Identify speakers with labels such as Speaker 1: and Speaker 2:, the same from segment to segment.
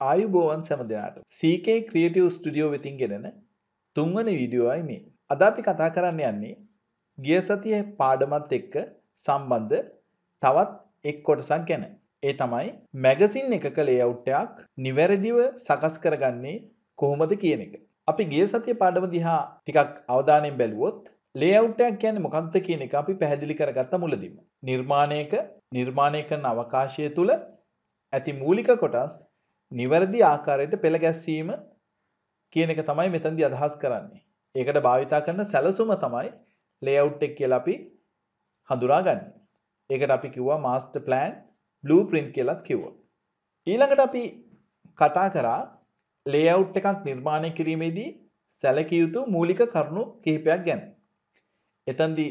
Speaker 1: ආයුබෝවන් සැම දෙනාට CK ක්‍රියටව් ස්ටඩියෝ වෙතින් ගෙනෙන තුන්වන වීඩියෝයි මේ. අද අපි කතා කරන්න යන්නේ ගිය සතිය පාඩමත් එක්ක සම්බන්ධ තවත් එක් කොටසක් ගැන. ඒ තමයි මැගසින් එකක ලේඅවුට්ටයක් නිවැරදිව සකස් කරගන්නේ කොහොමද කියන එක. අපි ගිය සතිය පාඩම දිහා ටිකක් අවධානයෙන් බැලුවොත් ලේඅවුට්ටයක් කියන්නේ මොකක්ද කියන එක අපි පැහැදිලි කරගත්ත මුලදීම. නිර්මාණයක නිර්මාණය කරන අවකාශය තුළ ඇති මූලික කොටස් නිවැරදි ආකාරයට පෙළ ගැස්වීම කියන එක තමයි මෙතනදී අදහස් කරන්නේ. ඒකට භාවිතා කරන සැලසුම තමයි ලේඅවුට් එක කියලා අපි හඳුනාගන්නේ. ඒකට අපි කිව්වා මාස්ටර් ප්ලෑන්, බ්ලූප්‍රින්ට් කියලාත් කිව්වා. ඊළඟට අපි කතා කරා ලේඅවුට් එකක් නිර්මාණය කිරීමේදී සැලකිය යුතු මූලික කරුණු කිහිපයක් ගැන. එතනදී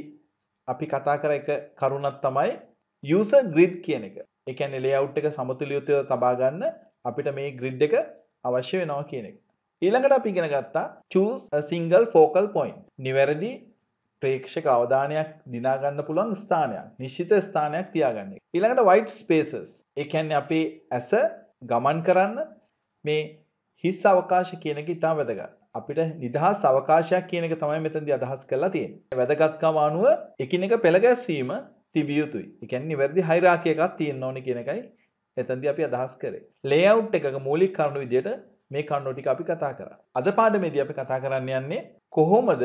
Speaker 1: අපි කතා කර එක කරුණක් තමයි user grid කියන එක. ඒ කියන්නේ layout එක සමතුලිතව තබා ගන්න අපිට මේ ග්‍රිඩ් එක අවශ්‍ය වෙනවා කියන එක. ඊළඟට අපි ඉගෙන ගත්තා choose a single focal point. නිවැරදි ප්‍රේක්ෂක අවධානයක් දිනා ගන්න පුළුවන් ස්ථානයක්. නිශ්චිත ස්ථානයක් තියාගන්න. ඊළඟට white spaces. ඒ කියන්නේ අපේ ඇස ගමන් කරන්න මේ හිස් අවකාශ කියන එක ඉතාම වැදගත්. අපිට නිදහස් අවකාශයක් කියන එක තමයි මෙතනදී අදහස් කරලා තියෙන්නේ. වැදගත්කම අනුව එකිනෙක පෙළ ගැස්වීම තිබිය යුතුයි. ඒ කියන්නේ නිවැරදි හයිරාකි එකක් තියෙන්න ඕනේ කියන එකයි එතනදී අපි අදහස් කරේ. ලේඅවුට් එකක මූලික කරුණු විදිහට මේ කරුණු ටික අපි කතා කරා. අද පාඩමේදී අපි කතා කරන්න යන්නේ කොහොමද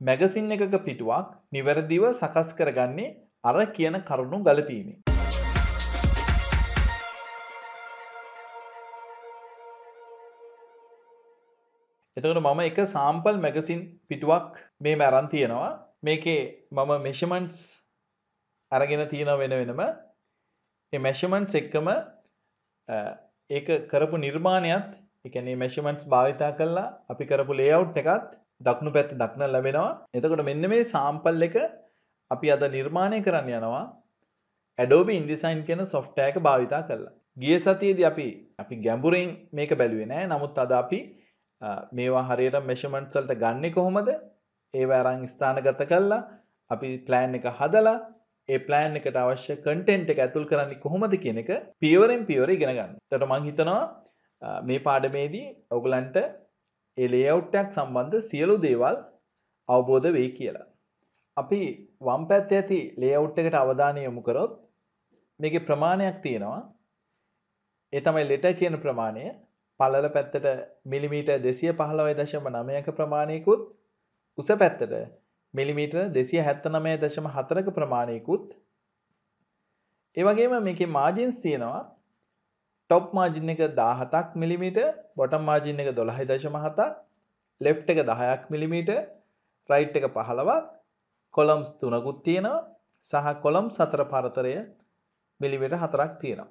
Speaker 1: මැගසින් එකක පිටුවක් නිවැරදිව සකස් කරගන්නේ අර කියන කරුණු ගලපීමේ. එතකොට මම එක සාම්පල් මැගසින් පිටුවක් මේ මැරන් තියෙනවා. මේකේ මම මෙෂමන්ට්ස් අරගෙන තියෙන වෙන වෙනම ඒ මෙෂර්මන්ට්ස් එක්කම ඒක කරපු නිර්මාණයත් ඒ කියන්නේ මෙෂර්මන්ට්ස් භාවිතා කරලා අපි කරපු ලේඅවුට් එකත් දකුණු පැත්තේ දක්න ලැබෙනවා. එතකොට මෙන්න මේ සාම්පල් එක අපි අද නිර්මාණය කරන්න යනවා Adobe InDesign කියන software එක භාවිතා කරලා. ගිය සතියේදී අපි අපි ගැඹුරින් මේක බැලුවේ නෑ. නමුත් අද අපි මේවා හරියට මෙෂර්මන්ට්ස් වලට ගන්නෙ කොහොමද? ඒවා අරන් ස්ථානගත කරලා අපි ප්ලෑන් එක හදලා ඒ ප්ලෑන් එකට අවශ්‍ය කන්ටෙන්ට් එක ඇතුල් කරන්නේ කොහොමද කියන එක පියවරෙන් පියවර ඉගෙන ගන්න. එතකොට මම හිතනවා මේ පාඩමේදී ඔයගලන්ට ඒ ලේඅවුට් එකක් සම්බන්ධ සියලු දේවල් අවබෝධ වෙයි කියලා. අපි වම් පැත්තේ ඇති ලේඅවුට් එකට අවධානය යොමු කරොත් මේකේ ප්‍රමාණයක් තියෙනවා. ඒ තමයි ලෙටර් කියන ප්‍රමාණය. පළල පැත්තට මිලිමීටර් 215.9ක ප්‍රමාණයකුත් උස පැත්තට මිලිමීටර් දෙසිය හැත්තනමය දශම හතරක ප්‍රමාණයකුත්. ඒවගේම මේක මාජින්ස් තියෙනවා. ටොප් මාජින් එක දාහතක් මිලිමීට බොටම් මාජින් එක දොළහයි දශම හතක් ලෙෆ් එක දහයක් මිලිමීට රයිට් එක පහළවක් කොළම්ස් තුනකුත් තියෙනවා සහ කොළම් සතර පරතරය මිලිමිට හතරක් තියෙනවා.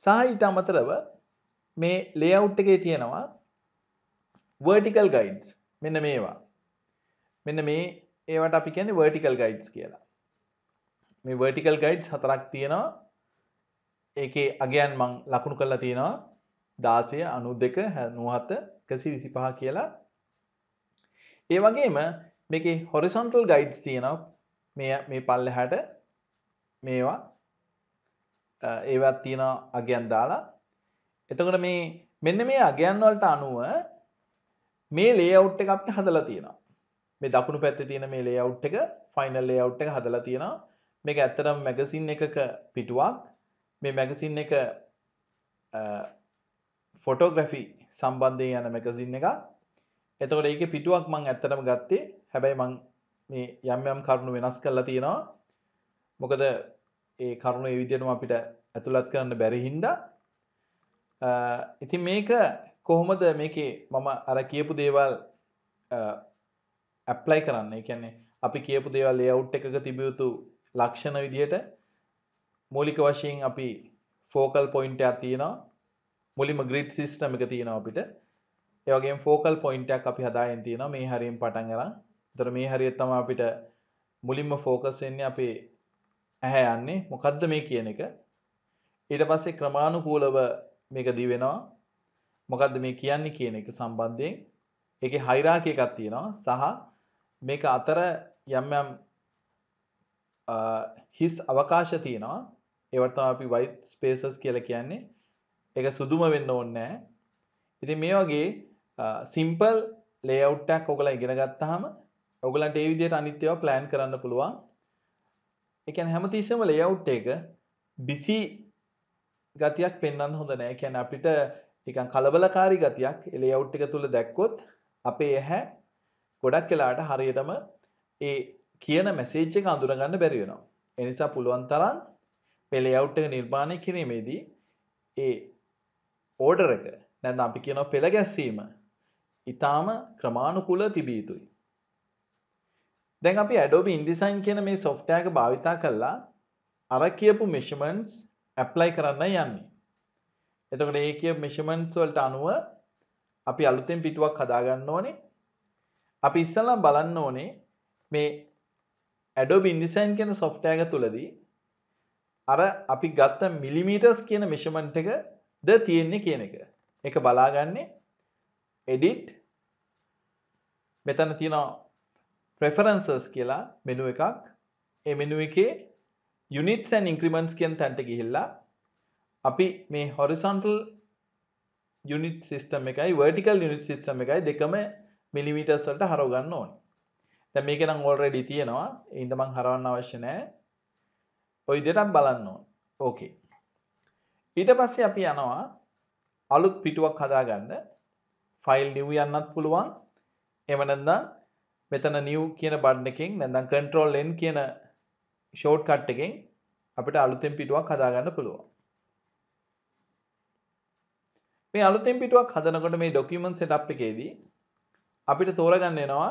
Speaker 1: සහ ඊට අමතරව මේ ලේඅවුට් එකේ තියෙනවා වර්ටිකල් ගයිඩ්ස් මෙන්න මේවා. මෙන්න මේ ඒවට අපි කියන්නේ vertical guides කියලා. මේ vertical guides හතරක් තියෙනවා. ඒකේ අගයන් මං ලකුණු කරලා තියෙනවා 16 92 97 125 කියලා. ඒ වගේම මේකේ horizontal guides තියෙනවා. මේ මේ පල්ලෙහාට මේවා ඒවත් තියෙනවා අගයන් දාලා. එතකොට මේ මෙන්න මේ අගයන් වලට අනුව මේ layout එක අපි හදලා තියෙනවා. මේ දකුණු පැත්තේ තියෙන මේ ලේඅවුට් එක ෆයිනල් ලේඅවුට් එක හදලා තියෙනවා. මේක ඇත්තටම මැගසින් එකක පිටුවක්. මේ මැගසින් එක ෆොටෝග්‍රැෆි සම්බන්ධයෙන් යන මැගසින් එකක්. එතකොට ඒකේ පිටුවක් මම ඇත්තටම ගත්තේ. හැබැයි මම මේ යම් යම් කරුණු වෙනස් කරලා තියෙනවා. මොකද ඒ කරුණු ඒ විදිහටම අපිට ඇතුළත් කරන්න බැරි හින්දා ඉතින් මේක කොහොමද මේකේ මම අර කියපු දේවල් ඇප්ලයි කරන්න. ඒ කියන්නේ අපි කියපු දේවල් ලේඅවුට් එකක තිබිය යුතු ලක්ෂණ විදිහට මූලික වශයෙන් අපි ෆෝකල් පොයින්ට් එකක් තියෙනවා. මුලින්ම ග්‍රිඩ් සිස්ටම් එක තියෙනවා අපිට. ඒ වගේම ෆෝකල් පොයින්ට් එකක් අපි හදාගෙන තියෙනවා මේ හරියෙන් පටන් අරන්. ඒතර මේ හරියට තමයි අපිට මුලින්ම ફોකස් වෙන්නේ අපේ ඇහැ යන්නේ මොකද්ද මේ කියන එක. ඊට පස්සේ ක්‍රමානුකූලව මේක දිවෙනවා. මොකද්ද මේ කියන්නේ කියන එක සම්බන්ධයෙන් ඒකේ හයිරාකි එකක් තියෙනවා සහ මේක අතර යම් යම් හිස් අවකාශ තියෙනවා ඒවට තමයි අපි white spaces කියලා කියන්නේ ඒක සුදුම වෙන්න ඕනේ නැහැ. ඉතින් මේ වගේ සිම්පල් ලේඅවුට් එකක් ඔයගොල්ලෝ ඉගෙන ගත්තාම ඔයගොල්ලන්ට ඒ විදිහට අනිත් ඒවා ප්ලෑන් කරන්න පුළුවන්. ඒ කියන්නේ හැමතිස්සෙම ලේඅවුට් එක බිසි ගතියක් පෙන්වන්න හොඳ නැහැ. ඒ කියන්නේ අපිට නිකන් කලබලකාරී ගතියක් ලේඅවුට් එක තුල දැක්කොත් අපේ ඇහැ ගොඩක් වෙලාට හරියටම ඒ කියන මැසේජ් එක අඳුරගන්න බැරි වෙනවා. ඒ නිසා පුළුවන් තරම් මේ ලේඅවුට් එක නිර්මාණය කිරීමේදී ඒ ඕඩර් එක නැත්නම් අපි කියනවා පෙළ ගැස්වීම ඊටාම ක්‍රමානුකූලව තිබිය යුතුයි. දැන් අපි Adobe InDesign කියන මේ software එක භාවිතා කරලා අර කියපු measurements apply කරන්න යන්නේ. එතකොට ඒ කියපු measurements වලට අනුව අපි අලුතෙන් පිටුවක් හදා ගන්න ඕනේ. අපි ඉස්සෙල්ලා බලන්න ඕනේ මේ Adobe InDesign කියන software එක තුලදී අර අපි ගත්ත මිලිමීටර්ස් කියන measurement එක ද තියෙන්නේ කියන එක. ඒක බලාගන්නේ edit මෙතන තියෙනවා preferences කියලා මෙනු එකක්. ඒ මෙනු එකේ units and increments කියන තැනට ගිහිල්ලා අපි මේ horizontal unit system එකයි vertical unit system එකයි දෙකම මිලිමීටර්ස් වලට හරව ගන්න ඕනේ. දැන් මේක නම් already තියෙනවා. ඒ හින්දා මම හරවන්න අවශ්‍ය නැහැ. ඔය විදිහට බලන්න ඕනේ. ඕකේ. ඊට පස්සේ අපි යනවා අලුත් පිටුවක් හදාගන්න. ෆයිල් new යන්නත් පුළුවන්. එහෙම නැත්නම් මෙතන new කියන බටන් එකෙන් නැත්නම් control n කියන ෂෝට්කට් එකෙන් අපිට අලුතෙන් පිටුවක් හදාගන්න පුළුවන්. මේ අලුතෙන් පිටුවක් හදනකොට මේ document setup එකේදී අපිට තෝරගන්න වෙනවා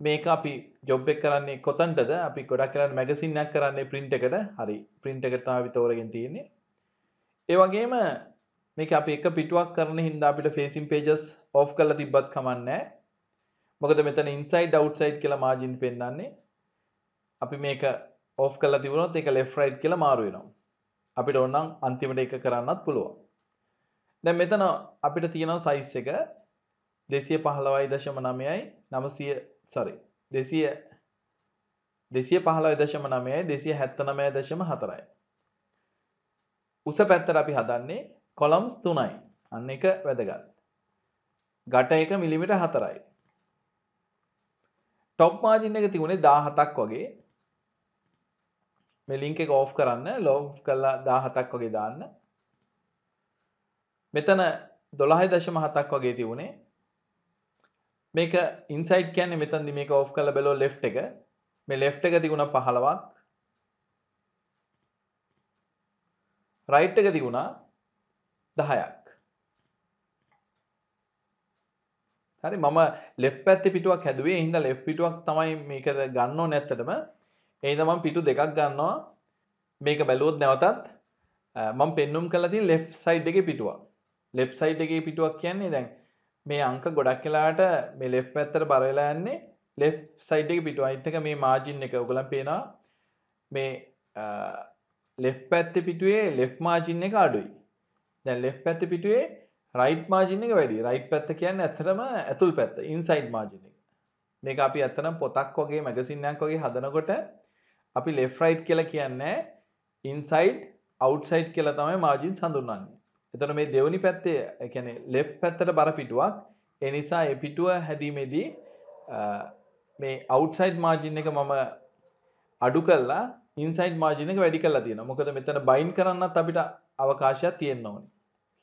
Speaker 1: මේක අපි ජොබ් එක කරන්නේ කොතනටද? අපි ගොඩක් කරන්නේ මැගසින් එකක් කරන්නේ print එකට. හරි print එකට තමයි අපි තෝරගෙන තියෙන්නේ. ඒ වගේම මේක අපි එක පිටුවක් කරන හින්දා අපිට facing pages off කරලා තිබ්බත් කමන්නේ මොකද මෙතන inside outside කියලා margin පෙන්වන්නේ අපි මේක off කරලා තිබුණොත් ඒක left right කියලා මාරු වෙනවා. අපිට ඕනනම් අන්තිමට ඒක කරන්නත් පුළුවන්. දැන් මෙතන අපිට තියෙනවා size එක. දෙසිය පහළවයි දශම නමයයි නමසය සොරි දෙසිය දෙසිය පහළවයි දශම නමයයි දෙසිය හැත්තනමය දශම හතරයි. උස පැත්තර අපි හදන්නේ කොළම්ස් තුනයි අන්න එක වැදගත්. ගට එක මිලිමිට හතරයි. ටොප් මාජින් එක තිබුණේ දාහතක් වගේ මෙලිංක එක ඕෆ් කරන්න ලෝ් කල්ලා දාහතක් වගේ දාන්න මෙතන දොළහයි දශම හතක් වගේ තිබුණේ මේක ඉන්සයිට් කියන්නේ මෙතනදි මේක ඔෆ් කරලා බැලුවා left එක. මේ left එක තිබුණා 15ක්. right එක තිබුණා 10ක්. හරි මම left පැත්තේ පිටුවක් හැදුවේ. ඒ හින්දා left පිටුවක් තමයි මේකට ගන්න ඕනේ ඇත්තටම. ඒ හින්දා මම පිටු දෙකක් ගන්නවා. මේක බැලුවොත් නැවතත් මම පෙන්눔 කරලා තියෙන left side එකේ පිටුවක්. left side එකේ පිටුවක් කියන්නේ දැන් මේ අංක ගොඩක් වෙලාට මේ left පැත්තට බර වෙලා යන්නේ left side එකේ පිටුව. අනිත් එක මේ margin එක ඔයගලන් පේනවා මේ left පැත්තේ පිටුවේ left margin එක අඩුයි. දැන් left පැත්තේ පිටුවේ right margin එක වැඩි. right පැත්ත කියන්නේ ඇත්තටම ඇතුල් පැත්ත inside margin එක. මේක අපි ඇත්තටම පොතක් වගේ මැගසින් එකක් වගේ හදනකොට අපි left right කියලා කියන්නේ inside outside කියලා තමයි margins හඳුන්වන්නේ. එතන මේ දෙවනි පැත්තේ ඒ කියන්නේ left පැත්තට බර පිටුවක්. ඒ නිසා ඒ පිටුව හැදීමේදී මේ outside margin එක මම අඩු කරලා inside margin එක වැඩි කරලා තියෙනවා. මොකද මෙතන bind කරන්නත් අපිට අවකාශයක් තියෙන්න ඕනේ.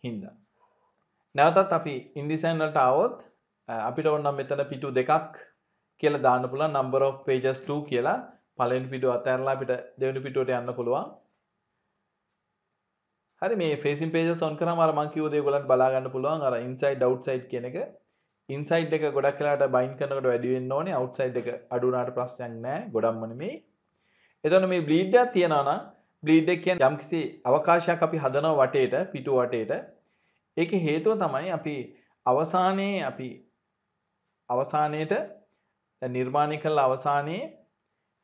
Speaker 1: හින්දා. නැවතත් අපි InDesign වලට ආවොත් අපිට ඕන නම් මෙතන පිටු දෙකක් කියලා දාන්න පුළුවන් number of pages 2 කියලා පළවෙනි පිටුව අතහැරලා අපිට දෙවෙනි පිටුවට යන්න පුළුවන්. හරි මේ ෆේසින් පේජස් ඔන් කරාම අර මං කිව්ව දේ ඔයගලන්ට බලා ගන්න පුළුවන්. අර ඉන්සයිඩ් අවුට්සයිඩ් කියන එක. ඉන්සයිඩ් එක ගොඩක් වෙලාට බයින්ඩ් කරනකොට වැඩි වෙන්න ඕනේ. අවුට්සයිඩ් එක අඩු වුණාට ප්‍රශ්නයක් නැහැ ගොඩක්ම නෙමෙයි. එතකොට මේ බ්ලීඩ් එකක් තියනවා නම් බ්ලීඩ් එක කියන්නේ යම්කිසි අවකාශයක් අපි හදනවා වටේට පිටු වටේට. ඒකේ හේතුව තමයි අපි අවසානයේ අපි අවසානයේට නිර්මාණය කළ අවසානයේ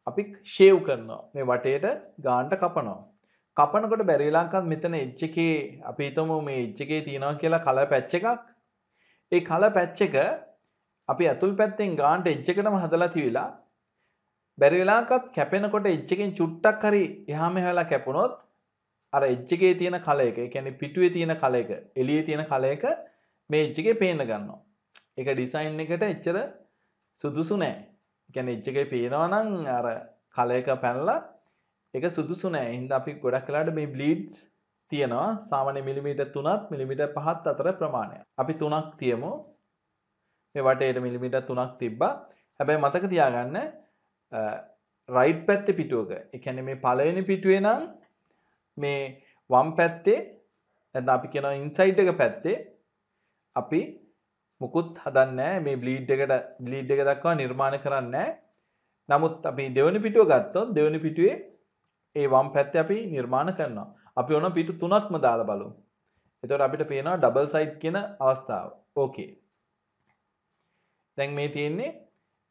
Speaker 1: අපි ෂේව් කරනවා. මේ වටේට ගාන්ට කපනවා. කපනකොට බැරි වෙලාවකත් මෙතන එජ් එකේ අපි හිතමු මේ එජ් එකේ තියෙනවා කියලා කලර් පැච් එකක්. ඒ කලර් පැච් එක අපි ඇතුල් පැත්තෙන් ගානට එජ් එකටම හදලා තියලා බැරි වෙලාවකත් කැපෙනකොට එජ් එකෙන් චුට්ටක් හරි එහා මෙහා වෙලා කැපුණොත් අර එජ් එකේ තියෙන කල එක, ඒ කියන්නේ පිටුවේ තියෙන කල එක, එළියේ තියෙන කල එක මේ එජ් එකේ පේන්න ගන්නවා. ඒක ඩිසයින් එකට එච්චර සුදුසු නෑ. ඒ කියන්නේ එජ් එකේ පේනවා නම් අර කල එක පැනලා ඒක සුදුසු නෑ. හින්දා අපි ගොඩක් වෙලාවට මේ බ්ලීඩ්ස් තියෙනවා සාමාන්‍ය මිලිමීටර් 3ත් මිලිමීටර් 5ත් අතර ප්‍රමාණයක්. අපි 3ක් තියමු. මේ වටේට මිලිමීටර් 3ක් තිබ්බා. හැබැයි මතක තියාගන්න රයිට් පැත්තේ පිටුවක. ඒ කියන්නේ මේ පළවෙනි පිටුවේ නම් මේ වම් පැත්තේ නැත්නම් අපි කියනවා ඉන්සයිඩ් එක පැත්තේ අපි මුකුත් හදන්නේ මේ බ්ලීඩ් එකට බ්ලීඩ් එක දක්වා නිර්මාණය කරන්නේ නමුත් අපි දෙවෙනි පිටුව ගත්තොත් දෙවෙනි පිටුවේ ඒ වම් පැත්තේ අපි නිර්මාණ කරනවා. අපි ඕන පිටු තුනක්ම දාලා බලමු. එතකොට අපිට පේනවා ඩබල් සයිඩ් කියන අවස්ථාව. ඕකේ. දැන් මේ තියෙන්නේ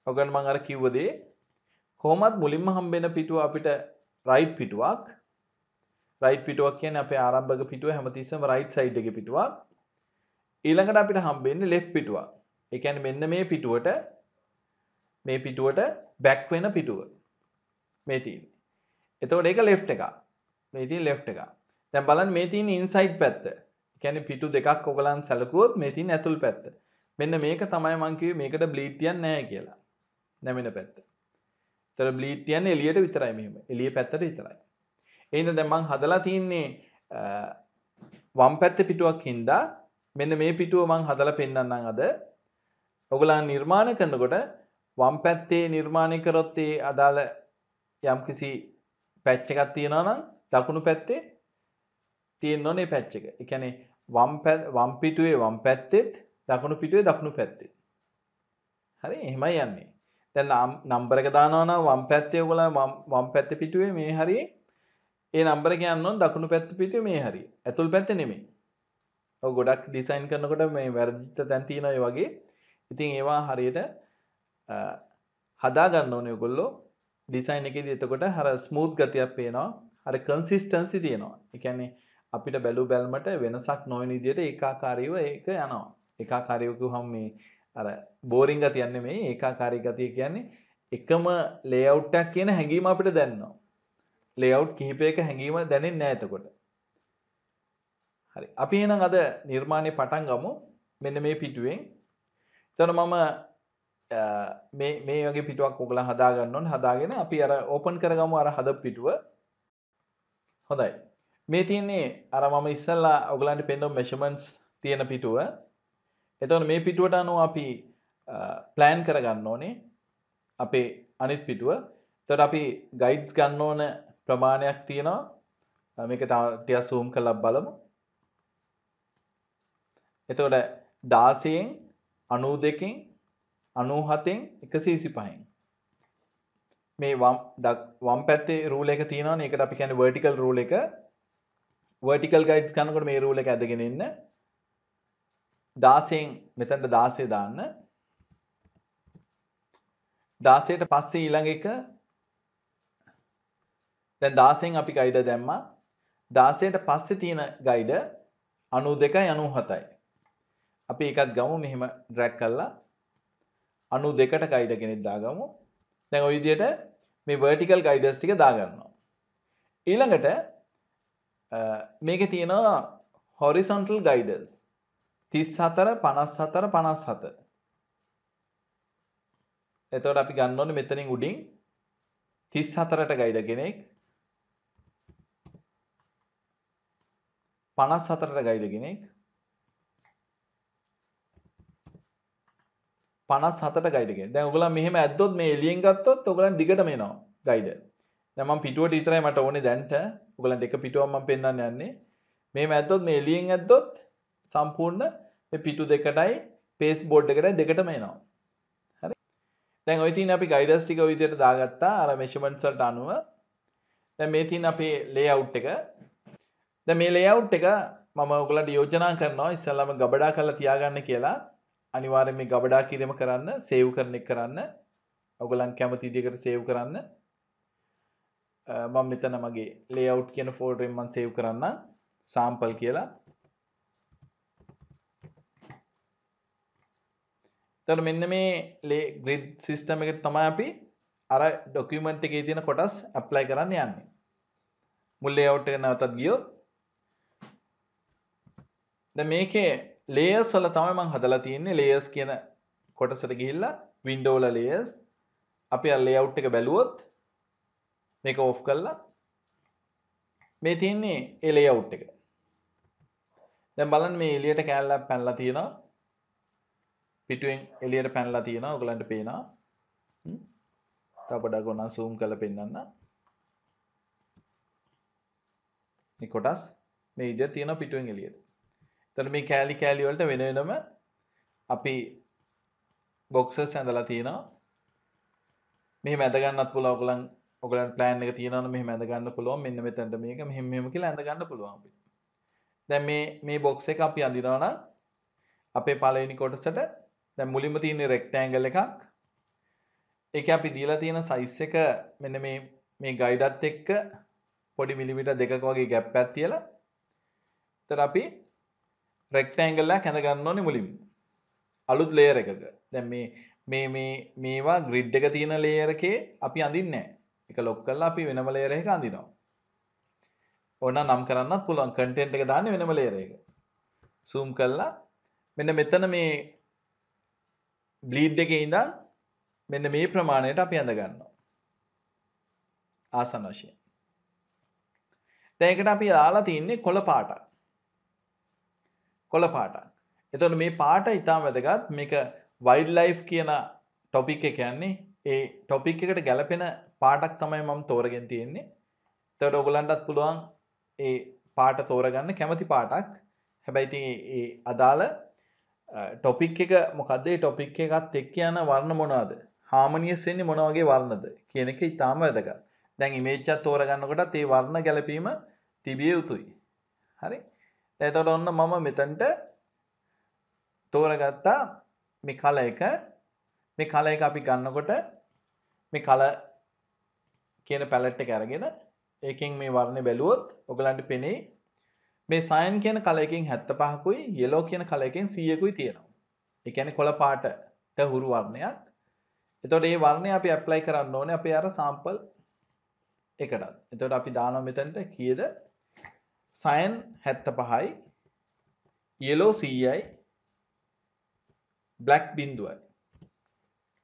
Speaker 1: ඔගන් මං අර කිව්ව දේ කොහොමත් මුලින්ම හම්බෙන පිටුව අපිට රයිට් පිටුවක්. රයිට් පිටුවක් කියන්නේ අපේ ආරම්භක පිටුව හැමතිස්සෙම රයිට් සයිඩ් එකේ පිටුවක්. ඊළඟට අපිට හම්බෙන්නේ ලෙෆ්ට් පිටුවක්. ඒ කියන්නේ මෙන්න මේ පිටුවට මේ පිටුවට බැක් වෙන පිටුව. මේ තියෙන්නේ. එතකොට ඒක ලෙෆ්ට් එකක්. මේ තියෙන ලෙෆ්ට් එකක්. දැන් බලන්න මේ තියෙන ඉන්සයිඩ් පැත්ත. ඒ කියන්නේ පිටු දෙකක් ඔයගලන් සැලකුවොත් මේ තියෙන ඇතුල් පැත්ත. මෙන්න මේක තමයි මං කිව්වේ මේකට බ්ලීඩ් තියන්නේ නැහැ කියලා. නැමෙන පැත්ත. ඒතර බ්ලීඩ් තියන්නේ එළියට විතරයි මෙහෙම. එළිය පැත්තට විතරයි. ඒ හින්දා දැන් මං හදලා තින්නේ වම් පැත්තේ පිටුවක් හින්දා මෙන්න මේ පිටුව මං හදලා පෙන්නන්නම් අද. ඔයගලන් නිර්මාණය කරනකොට වම් පැත්තේ නිර්මාණය කරොත් ඒ අදාළ යම්කිසි පැච් එකක් තියෙනවා නම් දකුණු පැත්තේ තියෙන්න ඕනේ පැච් එක. ඒ කියන්නේ වම් වම් පිටුවේ වම් පැත්තෙත් දකුණු පිටුවේ දකුණු පැත්තෙත්. හරි එහෙමයි යන්නේ. දැන් නම්බර එක දානවා නම් වම් පැත්තේ ඔයගොල්ලෝ වම් පැත්තේ පිටුවේ මේ හරියේ ඒ නම්බර එක යන්න ඕන දකුණු පැත්තේ පිටුවේ මේ හරිය. ඇතුල් පැත්තේ නෙමෙයි. ඔය ගොඩක් ඩිසයින් කරනකොට මේ වැරදිච්ච තැන් තියෙනවා ඒ වගේ. ඉතින් ඒවා හරියට හදා ගන්න ඕනේ ඔයගොල්ලෝ ඩිසයින් එකේදී එතකොට අර ස්මූත් ගතියක් පේනවා. අර කන්සිස්ටන්සි තියෙනවා. ඒ කියන්නේ අපිට බැලු බැලමට වෙනසක් නොවන විදිහට ඒකාකාරීව ඒක යනවා. ඒකාකාරීව කිව්වහම මේ අර බෝරින් ගතියක් නෙමෙයි ඒකාකාරී ගතිය කියන්නේ එකම ලේඅවුට් එකක් කියන හැඟීම අපිට දැනෙනවා. ලේඅවුට් කිහිපයක හැඟීම දැනෙන්නේ නැහැ එතකොට. හරි. අපි එහෙනම් අද නිර්මාණය පටන් ගමු. මෙන්න මේ පිටුවෙන්. එතකොට මම මේ මේ වගේ පිටුවක් ඔයගොල්ලෝ හදා ගන්න ඕනේ. හදාගෙන අපි අර ඕපන් කරගමු අර හදපු පිටුව. හොඳයි. මේ තියෙන්නේ අර මම ඉස්සල්ලා ඔයගලන්ට පෙන්වපු මෙෂර්මන්ට්ස් තියෙන පිටුව. එතකොට මේ පිටුවට අනුව අපි ප්ලෑන් කරගන්න ඕනේ අපේ අනිත් පිටුව. එතකොට අපි ගයිඩ්ස් ගන්න ඕන ප්‍රමාණයක් තියෙනවා. මේක ටිකක් zoom කරලා බලමු. එතකොට 16න් 92කින් 97න් 125න් මේ වම් පැත්තේ රූල් එක තියෙනවනේ. ඒකට අපි කියන්නේ vertical rule එක. Vertical guides ගන්නකොට මේ rule එක ඇදගෙන ඉන්න 16න් මෙතනට 16 දාන්න. 16ට පස්සේ ඊළඟ එක. දැන් 16න් අපි ගයිඩ දැම්මා. 16ට පස්සේ තියෙන ගයිඩ 92යි 97යි අපි එකක් ගමු මෙහෙම ඩ්‍රැග් කරලා. 92ට ගයිඩ කෙනෙක් දාගමු. දැන් ওই විදිහට මේ vertical guiders ටික දාගන්නවා. ඊළඟට මේකේ තියෙනවා horizontal guiders. 34 54 57 එතකොට අපි ගන්න ඕනේ මෙතනින් උඩින් 34ට ගයිඩ කෙනෙක් 54ට ගයිඩ කෙනෙක් පනස් හතට ගයිඩගෙන් දැ ඔගල මෙහම ඇත්දොත් මේ එලියෙන් ගත්තොත් ඔගලන් දිගට මේනවා ගයිඩ දැම පිටුවට ඉතරයි මට ඕනේ දැන්ට. උගලන් එක පිටුවම පෙන්න්න යන්නේ. මේ ඇත්තොත් මේ එලියෙන් ඇත්දොත් සම්පූර්ණ පිටු දෙකටයි පේස් බෝඩ් එකට දෙකට මේනවා දැන් ඔයි තින් අපි ගයිඩස් ටික විදියට දාගත්තා. අර මෙෂර්මන්ට්ස් වලට අනුව. දැන් මේ තින් අපේ ලේඅවුට් එක. දැන් මේ ලේඅවුට් එක මම ඔයගලන්ට යෝජනා කරනවා. ඉස්සල්ලාම ගබඩා කරලා තියාගන්න කියලා. අනිවාර්යෙන් මේ ගබඩා කිරීම කරන්න, සේව් කරන එක කරන්න. ඔයගලන් කැමති විදිහකට සේව් කරන්න. මම මෙතන මගේ ලේඅවුට් කියන ෆෝල්ඩරෙන් මම සේව් කරන්නම්. සාම්පල් කියලා. එතකොට මෙන්න මේ ග්‍රිඩ් සිස්ටම් එක තමයි අපි අර ડોකියුමන්ට් එකේ තියෙන කොටස් ඇප්ලයි කරන්න යන්නේ. මුල් ලේඅවුට් එක නැවතත් ගියොත් දැන් මේකේ ලේයර්ස් වල තමයි මම හදලා තියෙන්නේ. ලේයර්ස් කියන කොටසට ගිහිල්ලා වින්ඩෝ වල ලේයර්ස් අපි අර ලේඅවුට් එක බැලුවොත් මේක ඕෆ් කරලා මේ තියෙන්නේ ඒ ලේඅවුට් එක. දැන් බලන්න මේ එළියට කෑල්ලක් පැනලා තියෙනවා. පිටුවෙන් එළියට පැනලා තියෙනවා. ඔයගලන්ට පේනවා. තව පොඩක් ඕන zoom කරලා පෙන්නන්න. මේ කොටස් මේ විදිහට තියෙනවා පිටුවෙන් එළියට. එතකොට මේ කෑලි කෑලි වලට වෙන වෙනම අපි බොක්සස් ඇඳලා තියෙනවා. මෙහෙම ඇඳ ගන්නත් පුළුවන්. ඔයගලන් ඔයගලන්ට ප්ලෑන් එක තියෙනවා නම් මෙහෙම ඇඳ ගන්න පුළුවන්. මෙන්න මෙතනට මේක මෙහෙම මෙහෙම කියලා ඇඳ ගන්න පුළුවන් අපිට. දැන් මේ මේ බොක්ස් එක අපි අඳිනවා නම් අපේ පළවෙනි කොටසට දැන් මුලින්ම තියෙන රෙක්ටැන්ගල් එකක්. ඒක අපි දීලා තියෙන සයිස් එක මෙන්න මේ මේ ගයිඩත් එක්ක පොඩි මිලිමීටර් දෙකක වගේ ගැප් එකක් තියලා එතන අපි රෙක්ටැන්ගල් එකක් ඇඳ ගන්න ඕනේ මුලින්ම අලුත් ලේයර් එකක දැන් මේ මේ මේ මේවා ග්‍රිඩ් එක තියෙන ලේයර් එකේ අපි අඳින්නේ නැහැ. ඒක ලොක් කරලා අපි වෙනම ලේයර් එකක අඳිනවා. ඕන නම් කරන්නත් පුළුවන් කන්ටෙන්ට් එක දාන්නේ වෙනම ලේයර් එක. zoom කරලා මෙන්න මෙතන මේ බ්ලීඩ් එකේ ඉඳන් මෙන්න මේ ප්‍රමාණයට අපි අඳ ගන්නවා. ආසන වශයෙන්. දැන් ඒකට අපි දාලා තින්නේ කොළ පාටක්. කොළ පාටක්. එතකොට මේ පාට ඊටම වැදගත් මේක වයිල්ඩ් ලයිෆ් කියන ටොපික් එක කියන්නේ ඒ ටොපික් එකට ගැලපෙන පාටක් තමයි මම තෝරගෙන තියෙන්නේ. එතකොට ඔයගලන්ටත් පුළුවන් ඒ පාට තෝරගන්න කැමති පාටක්. හැබැයි ඉතින් ඒ අදාළ ටොපික් එක මොකද්ද? ඒ ටොපික් එකත් එක්ක යන වර්ණ මොනවද? හාමනියස් වෙන්නේ මොන වගේ වර්ණද කියන එක ඊටාම වැදගත්. දැන් ඉමේජ් එකක් තෝරගන්නකොටත් ඒ වර්ණ ගැලපීම තිබිය යුතුයි. හරි? දැන් එතකොට ඔන්න මම මෙතනට තෝරගත්තා මේ කල එක මේ කල එක අපි ගන්නකොට මේ කල කියන පැලට් එක අරගෙන ඒකෙන් මේ වර්ණය බැලුවොත් ඔයගලන්ට පෙනෙයි මේ සයන් කියන කල එකෙන් 75කුයි යෙලෝ කියන කල එකෙන් 100කුයි තියෙනවා. ඒ කියන්නේ කොළ පාටට හුරු වර්ණයක්. එතකොට මේ වර්ණය අපි ඇප්ලයි කරන්න ඕනේ අපේ අර සාම්පල් එකටත්. එතකොට අපි දානවා මෙතනට කීයද? සයන් 75යි යෙලෝ 100යි බ්ලැක් බින්දුවයි.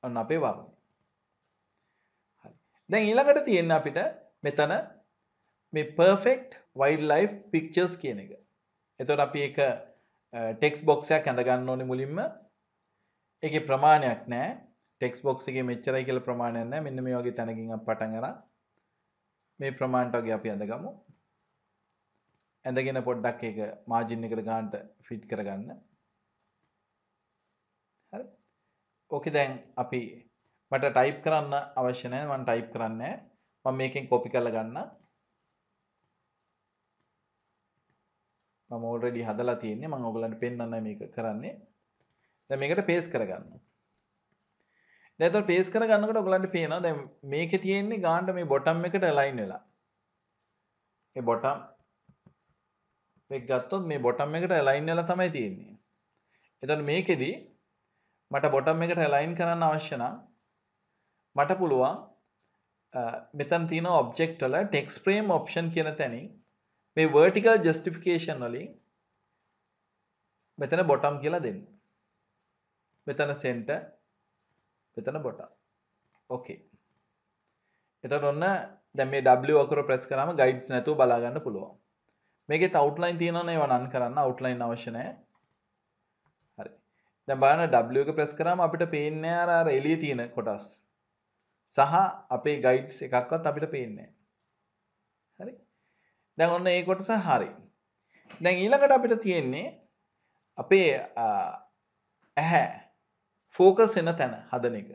Speaker 1: ඔන්න අපේ වර්ණය. හරි. දැන් ඊළඟට තියෙන අපිට මෙතන මේ perfect wildlife pictures කියන එක. එතකොට අපි ඒක ටෙක්ස්ට් බොක්ස් එකක් ඇඳ ගන්න ඕනේ මුලින්ම. ඒකේ ප්‍රමාණයක් නැහැ. ටෙක්ස්ට් බොක්ස් එකේ මෙච්චරයි කියලා ප්‍රමාණයක් නැහැ. මෙන්න මේ වගේ තැනකින් අපි පටන් අරන් මේ ප්‍රමාණයට වගේ අපි ඇඳගමු. ඇඳගෙන පොඩ්ඩක් ඒක මාජින් එකට ගන්නට ෆිට කරගන්න. හරි. ඕකේ දැන් අපි මට ටයිප් කරන්න අවශ්‍ය නැහැ. මම ටයිප් කරන්නේ මම මේකෙන් කොපි කරලා ගන්නම්. මම ඔල්රෙඩි හදලා තියෙන්නේ මම ඔයගලන්ට පෙන්වන්නයි මේක කරන්නේ දැන් මේකට පේස් කරගන්න දැන් එතකොට පේස් කරගන්නකොට ඔයගලන්ට පේනවා දැන් මේකේ තියෙන්නේ ගානට මේ බොටම් එකට අලයින් වෙලා ඒ බොටම් එක ගත්තොත් මේ බොටම් එකට අලයින් වෙලා තමයි තියෙන්නේ එතකොට මේකෙදි මට බොටම් එකට අලයින් කරන්න අවශ්‍ය නම් මට පුළුවන් මෙතන තියෙන ඔබ්ජෙක්ට් වල ටෙක්ස්ට් ෆ්‍රේම් ඔප්ෂන් කියන තැනින් මේ vertical justification වලින් මෙතන bottom කියලා දෙන්න. මෙතන center මෙතන bottom. okay. එතකොට ඔන්න දැන් මේ W අකුර press කරාම guides නැතුව බලා ගන්න පුළුවන්. මේකෙත් outline තියෙනවනේ ඒවා නන් කරන්න outline අවශ්‍ය නැහැ. හරි. දැන් බලන්න W එක press කරාම අපිට පේන්නේ අර අර එළියේ තියෙන කොටස්. සහ අපේ guides එකක්වත් අපිට පේන්නේ නැහැ. හරි. දැන් ඔන්න ඒ කොටස හරි. දැන් ඊළඟට අපිට තියෙන්නේ අපේ ඇහැ ෆෝකස් වෙන තැන හදන එක.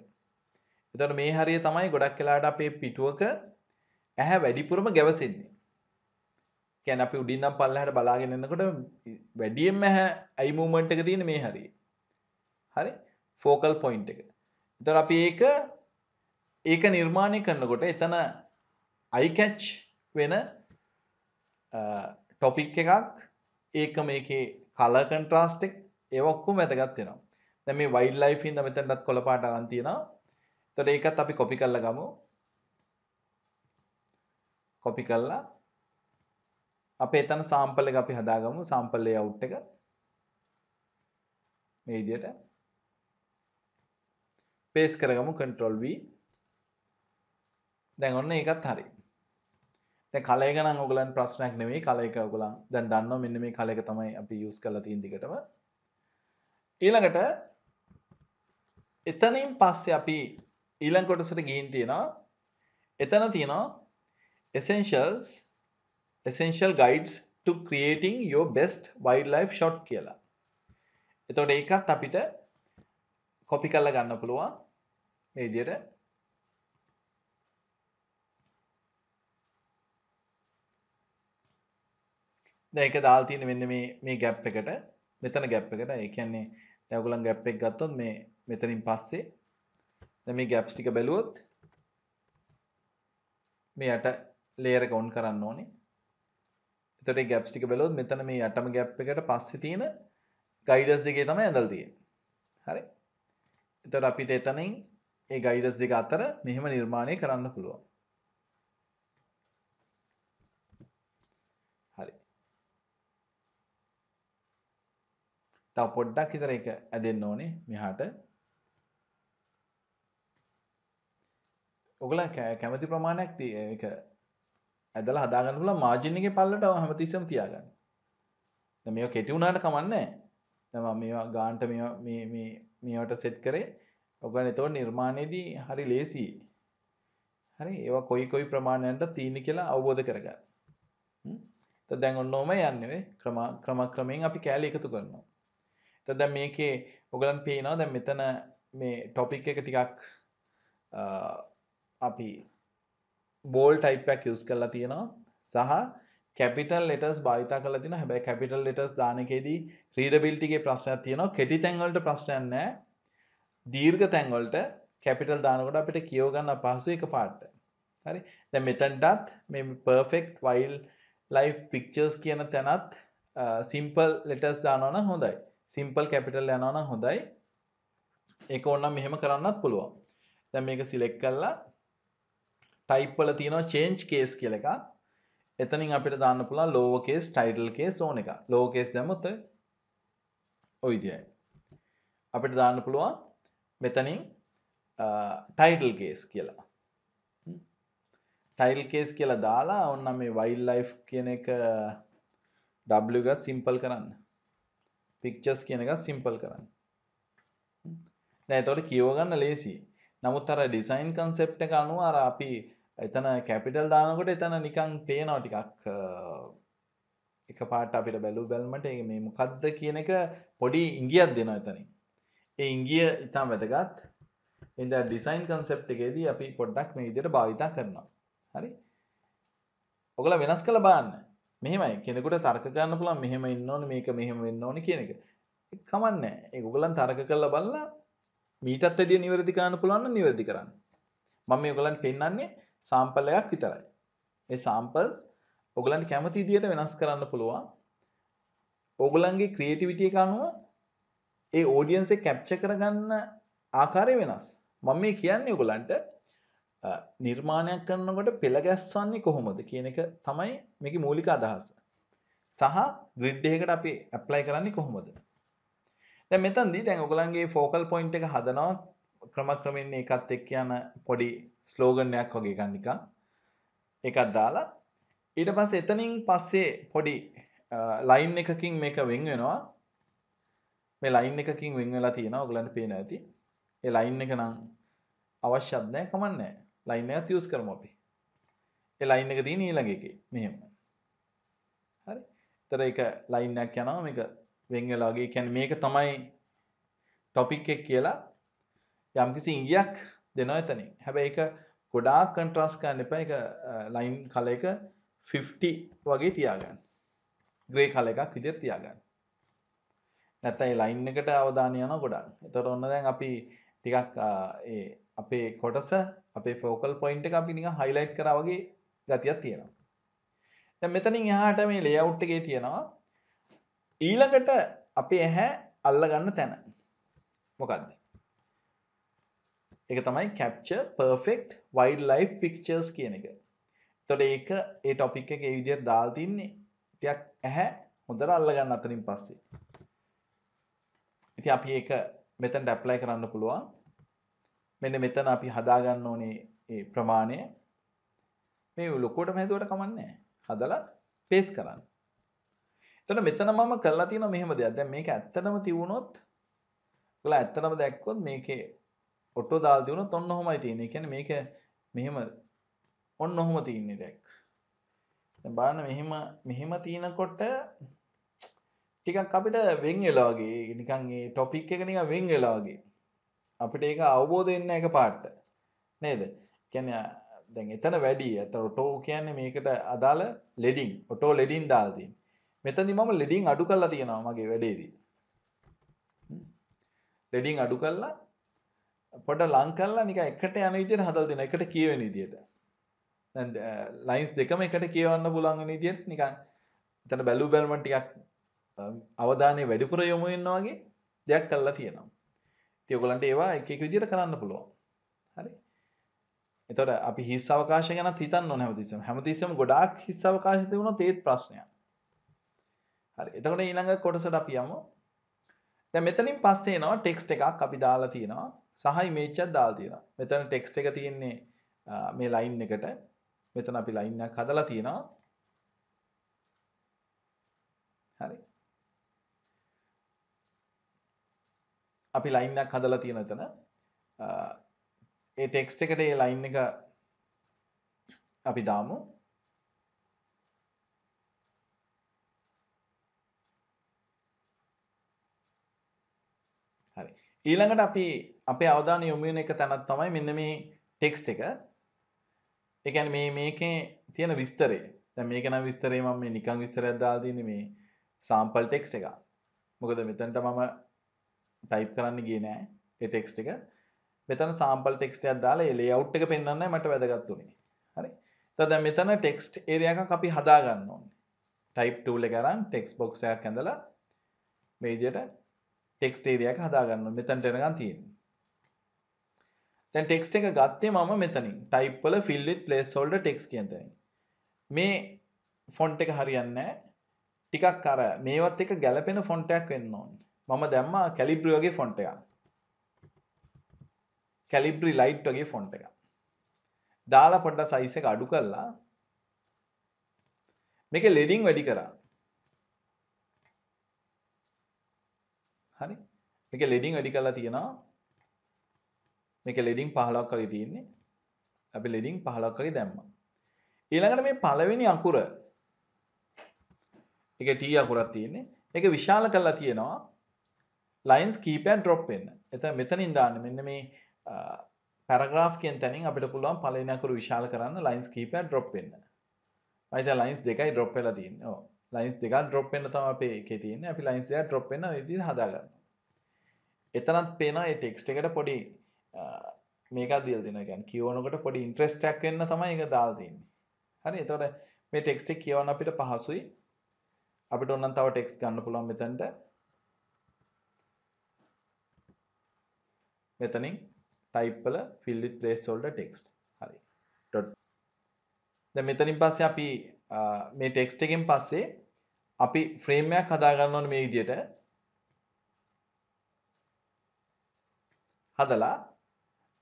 Speaker 1: එතකොට මේ හරිය තමයි ගොඩක් වෙලාවට අපේ පිටුවක ඇහැ වැඩිපුරම ගැවසෙන්නේ. කියන්නේ අපි උඩින් නම් පල්ලෙහාට බලාගෙන ඉන්නකොට වැඩියෙන්ම ඇහැ අයි මූවමන්ට් එක තියෙන මේ හරිය. හරි? ෆෝකල් පොයින්ට් එක. එතකොට අපි ඒක ඒක නිර්මාණය කරනකොට එතන අයි කැච් වෙන ටොපික් එකක් ඒක මේකේ කලර් කන්ට්‍රාස්ට් එක ඒව ඔක්කොම වැදගත් වෙනවා. දැන් මේ වයිල්ඩ් ලයිෆ් ඉඳ මෙතනටත් කොළ පාට අරන් තියෙනවා. එතකොට ඒකත් අපි කොපි කරලා ගමු. කොපි කරලා අපේ එතන සාම්පල් එක අපි හදාගමු. සාම්පල් ලේඅවුට් එක. මේ විදිහට පේස් කරගමු control V. දැන් ඔන්න ඒකත් හරි. දැන් කල එක නම් ඔයගලන්ට ප්‍රශ්නයක් නෙවෙයි කල එක ඔයගලන් දැන් දන්නවා මෙන්න මේ කල එක තමයි අපි යූස් කරලා තියෙන දිගටම. ඊළඟට එතනින් පස්සේ අපි ඊළඟ කොටසට ගිහින් තියෙනවා. එතන තියෙනවා essentials essential guides to creating your best wildlife shot කියලා. එතකොට ඒකත් අපිට කොපි කරලා ගන්න පුළුවන් මේ විදිහට. දැන් ඒක දාලා තියෙන මෙන්න මේ මේ ગેප් එකට. මෙතන ગેප් එකට. ඒ කියන්නේ දැන් ඔයගොල්ලන් ગેප් එක ගත්තොත් මේ මෙතනින් පස්සේ දැන් මේ ગેප්ස් ටික බැලුවොත් මේ යට ලේයර් එක ඔන් කරන්න ඕනේ. එතකොට මේ ગેප්ස් ටික බැලුවොත් මෙතන මේ යටම ગેප් එකට පස්සේ තියෙන ගයිඩන්ස් දෙකේ තමයි ඇඳලා තියෙන්නේ. හරි. එතකොට අපිට එතනින් ඒ ගයිඩන්ස් දෙක අතර මෙහෙම නිර්මාණය කරන්න පුළුවන්. හරි. තව පොඩ්ඩක් විතර ඒක ඇදෙන්න ඕනේ මෙහාට. ඔගලන් කැමති ප්‍රමාණයක් ඒක ඇදලා හදාගන්න පුළුවන් මාජින් එකේ පල්ලට හැමතිස්සෙම තියාගන්න. දැන් මේවා කෙටි වුණාට කමන්නේ නැහැ. දැන් මම මේවා ගාන්ට මේවා මේ මේ මේවට සෙට් කරේ. ඔයගොල්ලෝ එතකොට නිර්මාණයේදී හරි ලේසියි. හරි ඒවා කොයි කොයි ප්‍රමාණයකට තියෙන්නේ කියලා අවබෝධ කරගන්න. හ්ම්. දැන් ඔන්නෝම යන්නේ වේ ක්‍රම ක්‍රම ක්‍රමයෙන් අපි කැලේ එකතු කරනවා. එතකොට දැන් මේකේ ඔයගලන් පේනවා දැන් මෙතන මේ ටොපික් එක ටිකක් අපි බෝල් ටයිප්යක් යස් කරලා තියෙනවා. සහ කැපිටල් ලෙටස් භාවිතා කරලා තියෙනවා. හැබැයි කැපිටල් ලෙටස් දාන එකේදී රීඩබිලිටිගේ ප්‍රශ්නයක් තියෙනවා. කෙටි තැන් වලට ප්‍රශ්නයක් නැහැ. දීර්ඝ තැන් වලට කැපිටල් දානකොට අපිට කියව ගන්න අපහසු එක පාට හරි? දැන් මෙතනටත් මේ පර්ෆෙක්ට් වයිල් ලයිෆ් පික්චර්ස් කියන තැනත් සිම්පල් ලෙටර්ස් දානවා නම් හොඳයි. සිම්පල් කැපිටල් යනවා නම් හොඳයි. ඒක ඕනනම් මෙහෙම කරන්නත් පුළුවන්. දැන් මේක සිලෙක්ට් කරලා ටයිප් වල තියෙනවා change case කියලා එකක්. එතනින් අපිට දාන්න පුළුවන් lower case, title case ඕන එක. lower case දැම්මොත් ඔය විදිහයි. අපිට දාන්න පුළුවන් මෙතනින් title case කියලා. title case කියලා දාලා ඔන්න මේ wildlife කියන එක W ගත් සිම්පල් කරන්න. pictures කියන එක සිම්පල් කරන්න. දැන් එතකොට කියව ගන්න ලේසියි. නමුත් අර ඩිසයින් කන්සෙප්ට් එක අනුව අර අපි එතන කැපිටල් දානකොට එතන නිකන් පේනවා ටිකක් එක පාට අපිට බැලූ බැල්මට මේ මොකක්ද කියන එක පොඩි ඉංගියක් දෙනවා එතනින්. ඒ ඉංගිය ඉතාම වැදගත්. එඳ ඩිසයින් කන්සෙප්ට් එකේදී අපි පොඩ්ඩක් මේ විදිහට භාවිතා කරනවා. හරි? ඔයගොල්ලෝ වෙනස් කරලා බලන්න. මෙහෙමයි කෙනෙකුට තර්ක ගන්න පුළුවන් මෙහෙම ඉන්න ඕනේ මේක මෙහෙම වෙන්න ඕනේ කියන එක. ඒක කමන්නේ නැහැ. ඒක ඔයගොල්ලන් තර්ක කරලා බලලා මීටත් වැඩිය නිවැරදි කරන්න පුළුවන් නම් නිවැරදි කරන්න. මම මේ ඔයගොල්ලන්ට පෙන්නන්නේ සාම්පල් එකක් විතරයි. මේ සාම්පල්ස් ඔයගලන්ට කැමති විදියට වෙනස් කරන්න පුළුවන්. ඕගොල්ලන්ගේ ක්‍රියේටිවිටි එක අනුව ඒ ඔඩියන්ස් එක කැප්චර් කරගන්න ආකාරය වෙනස්. මම මේ කියන්නේ ඔයගලන්ට නිර්මාණයක් කරනකොට පෙළ ගැස්වන්නේ කොහොමද කියන එක තමයි මේකේ මූලික අදහස. සහ ග්‍රිඩ් එකකට අපි ඇප්ලයි කරන්නේ කොහොමද? දැන් මෙතනදී දැන් ඔයගලන්ගේ ෆෝකල් පොයින්ට් එක හදනවා ක්‍රමක්‍රමයෙන් ඒකත් එක්ක යන පොඩි ස්ලෝගන්යක් වගේ එකක් නිකන් ඒකක් දාලා ඊට පස්සේ එතනින් පස්සේ පොඩි ලයින් එකකින් මේක වෙන් වෙනවා. මේ ලයින් එකකින් වෙන් වෙලා තියෙනවා. ඔයගලන්ට පේනවා ඇති. ඒ ලයින් එක නම් අවශ්‍යත් නැහැ කමන්නේ ලයින් එකත් යූස් කරමු අපි. ඒ ලයින් එක තියෙන ඊළඟ එකේ. මෙහෙම. හරි. එතන ඒක ලයින් එකක් යනවා. මේක වෙන් වෙලා වගේ. කියන්නේ මේක තමයි ටොපික් එක කියලා යම්කිසි ඉංගියක් දෙනවා එතනින්. හැබැයි ඒක ගොඩාක් කන්ට්‍රාස්ට් කරන්න එපා. ඒක ලයින් කලර් එක 50 වගේ තියාගන්න. ග්‍රේ කලර් එකක් විදිහට තියාගන්න. නැත්නම් ඒ ලයින් එකට අවධානය යනවා ගොඩක්. එතකොට ඔන්න දැන් අපි ටිකක් ඒ අපේ කොටස අපේ ෆෝකල් පොයින්ට් එක අපි නිකන් හයිලයිට් කරා වගේ ගතියක් තියෙනවා. දැන් මෙතනින් එහාට මේ ලේඅවුට් එකේ තියෙනවා ඊළඟට අපේ ඇහැ අල්ලගන්න තැන. මොකක්ද? එක තමයි capture perfect wildlife pictures කියන එක. එතකොට ඒක ඒ topic එක ඒ විදිහට දාලා තින්නේ ටිකක් ඇහැ හොඳට අල්ලගන්න අතනින් පස්සේ. ඉතින් අපි ඒක මෙතනට ඇප්ලයි කරන්න පුළුවන්. මෙන්න මෙතන අපි හදාගන්න ඕනේ ඒ ප්‍රමාණය. මේ ලොකුවටම හැදුවට කමන්නේ නැහැ. හදලා පේස් කරන්න. එතකොට මෙතන මම කරලා තියෙන මෙහෙම දෙයක්. දැන් මේක ඇත්තටම තියුණොත් ඔයාලා ඇත්තටම දැක්කොත් මේකේ ඔටෝ දාලා තියුණොත් ඔන්න ඔහොමයි තියෙන්නේ. ඒ කියන්නේ මේක මෙහෙම ඔන්න ඔහොම තියෙන්නේ දැක්. දැන් බලන්න මෙහෙම මෙහෙම තියෙනකොට ටිකක් අපිට වෙන් වෙලා වගේ නිකන් ඒ ටොපික් එක නිකන් වෙන් වෙලා වගේ. අපිට ඒක අවබෝධ වෙන්නේ එක පාට. නේද? කියන්නේ දැන් එතන වැඩි. අත ඔටෝ කියන්නේ මේකට අදාළ ලෙඩින්. ඔටෝ ලෙඩින් දාලා තියෙන්නේ. මෙතනදි මම ලෙඩින් අඩු කරලා තියෙනවා මගේ වැඩේදී. ලෙඩින් අඩු කරලා පොඩ ලං කරලා නිකන් එකට යන විදිහට හදලා දෙනවා. එකට කියවෙන විදිහට. දැන් ලයින්ස් දෙකම එකට කියවන්න පුළුවන් වෙන විදිහට නිකන් එතන බැලු බැලමන් ටිකක් අවධානය වැඩිපුර යොමු වෙනවා වගේ දෙයක් කරලා තියෙනවා. ඉතින් ඔයගලන්ට ඒවා එක එක විදිහට කරන්න පුළුවන්. හරි. එතකොට අපි හිස් අවකාශය ගැනත් හිතන්න ඕන හැමතිස්සෙම. හැමතිස්සෙම ගොඩාක් හිස් අවකාශ තිබුණොත් ඒත් ප්‍රශ්නයක්. හරි. එතකොට ඊළඟ කොටසට අපි යමු. දැන් මෙතනින් පස්සේ එනවා ටෙක්ස්ට් එකක් අපි දාලා තියෙනවා සහ ඉමේජ් එකක් දාලා තියෙනවා. මෙතන ටෙක්ස්ට් එක තියෙන්නේ මේ ලයින් එකට. මෙතන අපි ලයින් එකක් හදලා තියෙනවා. හරි. අපි ලයින් එකක් හදලා තියෙන එතන. ඒ ටෙක්ස්ට් එකට ඒ ලයින් එක අපි දාමු. හරි. ඊළඟට අපි අපේ අවධානය යොමු වෙන එක තැනක් තමයි මෙන්න මේ ටෙක්ස්ට් එක. ඒ කියන්නේ මේ මේකේ තියෙන විස්තරය. දැන් මේක නම් විස්තරේ මම මේ නිකන් විස්තරයක් දාලා තියෙන්නේ මේ සාම්පල් ටෙක්ස්ට් එක. මොකද මෙතනට මම ටයිප් කරන්න ගියේ නෑ ඒ ටෙක්ස්ට් එක. මෙතන සාම්පල් ටෙක්ස්ට් එකක් දාලා ඒ ලේඅවුට් එක පෙන්වන්නයි මට වැදගත් උනේ. හරි. එතකොට දැන් මෙතන ටෙක්ස්ට් ඒරියා එකක් අපි හදා ගන්න ඕනේ. ටයිප් ටූල් එක අරන් ටෙක්ස්ට් බොක්ස් එකක් ඇඳලා මේ විදිහට ටෙක්ස්ට් ඒරියා එක හදා ගන්න ඕනේ. මෙතනට එනකන් තියෙන්නේ. දැන් ටෙක්ස්ට් එක ගත්තේ මම මෙතනින්. ටයිප් වල fill with placeholder text කියන තැනින්. මේ ෆොන්ට් එක හරියන්නේ නැහැ. ටිකක් අර මේවත් එක ගැලපෙන ෆොන්ට් එකක් වෙන්න ඕනේ. මම දැම්මා කැලිබ්‍රි වගේ ෆොන්ට් එකක්. කැලිබ්‍රි ලයිට් වගේ ෆොන්ට් එකක්. දාලා පොඩ්ඩක් සයිස් එක අඩු කරලා මේකේ ලෙඩින් වැඩි කරා. හරි මේක ලෙඩින් වැඩි කරලා තියෙනවා මේක ලෙඩින් 15ක් වගේ තියෙන්නේ. අපි ලෙඩින් 15ක් වගේ දැම්මා. ඊළඟට මේ පළවෙනි අකුර. ඒක T අකුරක් තියෙන්නේ. ඒක විශාල කරලා තියෙනවා. ලයින්ස් කීපයක් ඩ්‍රොප් වෙන්න. එතන මෙතනින් දාන්න. මෙන්න මේ පැරග්‍රාෆ් කියන තැනින් අපිට පුළුවන් පළවෙනි අකුර විශාල කරන්න ලයින්ස් කීපයක් ඩ්‍රොප් වෙන්න. මම හිතා ලයින්ස් දෙකයි ඩ්‍රොප් වෙලා තියෙන්නේ. ඔව්. ලයින්ස් දෙකක් ඩ්‍රොප් වෙන්න තමයි අපේ එකේ තියෙන්නේ. අපි ලයින්ස් දෙකක් ඩ්‍රොප් වෙන විදිහට හදාගන්නවා. එතනත් පේනවා මේ ටෙක්ස්ට් එකට පොඩි මේකක් දීලා දෙනවා. කියන්නේ කියවනකොට පොඩි ඉන්ට්‍රෙස්ට් එකක් වෙන්න තමයි ඒක දාලා තියෙන්නේ. හරි. එතකොට මේ ටෙක්ස්ට් එක කියවන්න අපිට පහසුයි. අපිට ඕනනම් තව ටෙක්ස්ට් ගන්න පුළුවන් මෙතනට. මෙතනින් type වල fill with placeholder text. හරි. dot. දැන් මෙතනින් පස්සේ අපි මේ ටෙක්ස්ට් එකෙන් පස්සේ අපි ෆ්‍රේම් එකක් හදා ගන්න ඕනේ මේ විදිහට. හදලා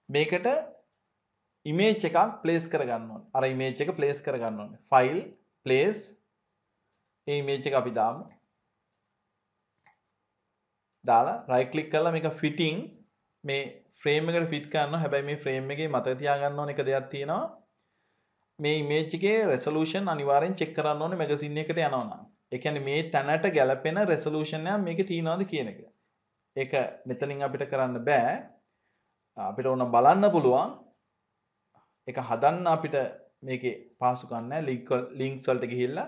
Speaker 1: මේකට ඉමේජ් එකක් ප්ලේස් කරගන්න ඕනේ. අර ඉමේජ් එක ප්ලේස් කරගන්න ඕනේ. ෆයිල් ප්ලේස් ඒ ඉමේජ් එක අපි දාමු. දාලා රයිට් ක්ලික් කරලා මේක ෆිටින් මේ ෆ්‍රේම් එකට ෆිට කරනවා. හැබැයි මේ ෆ්‍රේම් එකේ මතක තියාගන්න ඕන එක දෙයක් තියෙනවා. මේ ඉමේජ් එකේ රෙසලූෂන් අනිවාර්යෙන් චෙක් කරන්න ඕනේ මැගසින් එකට යනවා නම්. ඒ කියන්නේ මේ තැනට ගැලපෙන රෙසලූෂන් එකක් මේකේ තියනවාද කියන එක. ඒක මෙතනින් අපිට කරන්න බෑ. අපිට ඕන බලන්න පුළුවන්. ඒක හදන්න අපිට මේකේ පහසුකම් නැහැ. ලින්ක් ලින්ක්ස් වලට ගිහිල්ලා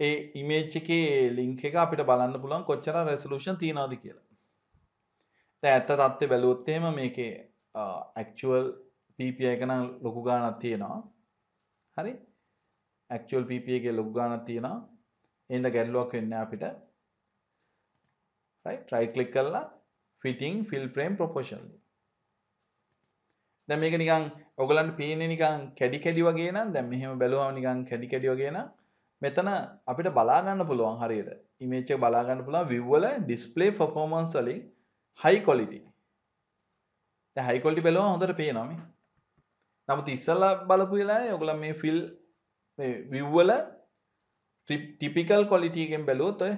Speaker 1: ඒ ඉමේජ් එකේ ලින්ක් එක අපිට බලන්න පුළුවන් කොච්චර රෙසලූෂන් තියනවද කියලා. දැන් ඇත්ත තත්ත්වය බැලුවොත් එහෙම මේකේ ඇක්චුවල් PPI එක නම් ලොකු ගාණක් තියෙනවා. හරි ඇක්චුවල් PP එකේ ලොකු ගාණක් තියෙනවා එහෙනම් ගැටලුවක් වෙන්නේ අපිට right right click කරලා fitting fill frame proportionally දැන් මේක නිකන් ඔයගලන්ට පේන්නේ නිකන් කැඩි කැඩි වගේ නම් දැන් මෙහෙම බැලුවම නිකන් කැඩි කැඩි වගේ නම් මෙතන අපිට බලා ගන්න පුළුවන් හරියට ඉමේජ් එක බලා ගන්න පුළුවන් view වල display performance වලින් high quality. දැන් high quality බැලුවම හොඳට පේනවා මේ. නමුත් ඉස්සලා බලපු වෙලාවේ ඔයගොල්ලෝ මේ fill මේ view වල typical quality එකෙන් බැලුවොත් ඔය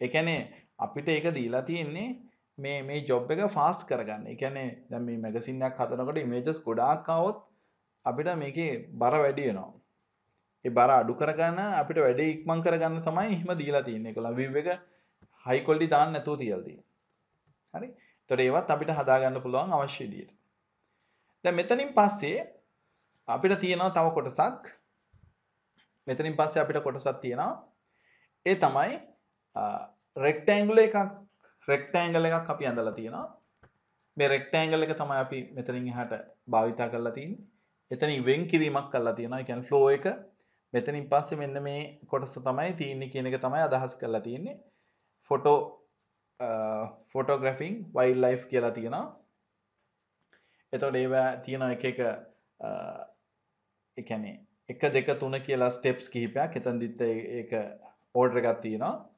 Speaker 1: ඒ කියන්නේ අපිට ඒක දීලා තියෙන්නේ මේ මේ ජොබ් එක ෆාස්ට් කරගන්න. ඒ කියන්නේ දැන් මේ මැගසින් එකක් හදනකොට ඉමේජස් ගොඩාක් ආවොත් අපිට මේකේ බර වැඩි වෙනවා. ඒ බර අඩු කරගන්න අපිට වැඩේ ඉක්මන් කරගන්න තමයි එහෙම දීලා තියෙන්නේ. ඒගොල්ලෝ view එක high quality දාන්න නැතුව තියලා තියෙන්නේ. හරි? ඒතකොට ඒවත් අපිට හදාගන්න පුළුවන් අවශ්‍ය විදියට. දැන් මෙතනින් පස්සේ අපිට තියෙනවා තව කොටසක්. මෙතනින් පස්සේ අපිට කොටසක් තියෙනවා. ඒ තමයි රෙක්ටැංගුලර් එකක් රෙක්ටැංගල් එකක් අපි ඇඳලා තියෙනවා. මේ රෙක්ටැංගල් එක තමයි අපි මෙතනින් එහාට භාවිතා කරලා තියෙන්නේ. එතනින් වෙන් කිරීමක් කරලා තියෙනවා. ඒ කියන්නේ ෆ්ලෝ එක මෙතනින් පස්සේ මෙන්න මේ කොටස තමයි තියෙන්නේ කියන එක තමයි අදහස් කරලා තියෙන්නේ. ෆොටෝ ෆොටෝග්‍රැෆින් වයිල්ඩ් ලයිෆ් කියලා තියෙනවා. එතකොට ඒවා තියෙන එක එක ඒ කියන්නේ 1 2 3 කියලා ස්ටෙප්ස් කිහිපයක් එතනදිත් ඒක ඕඩර් එකක් තියෙනවා.